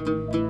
Música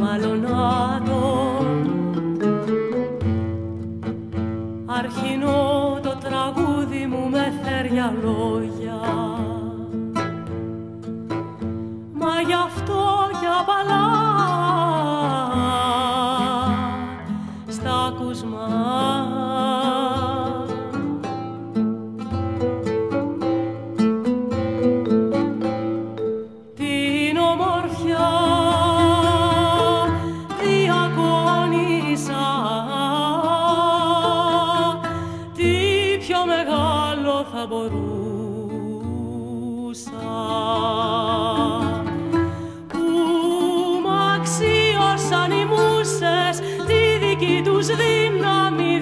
μαλωνάτο αρχινό το τραγούδι μου με θεριά λόγια πιο μεγάλο θα μπορούσα. Που αξίωσαν οι μουσες τη δική τους δύναμη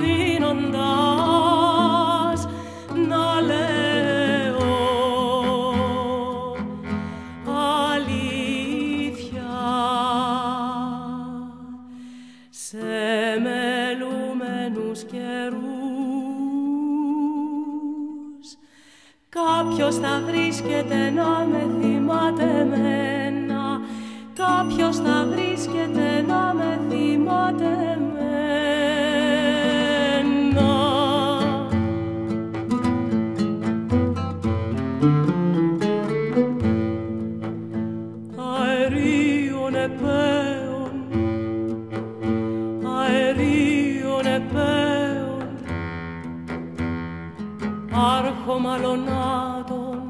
ποιος θα βρίσκεται να με θυμάται μένα Κάποιος θα βρίσκεται να με θυμάται malonado.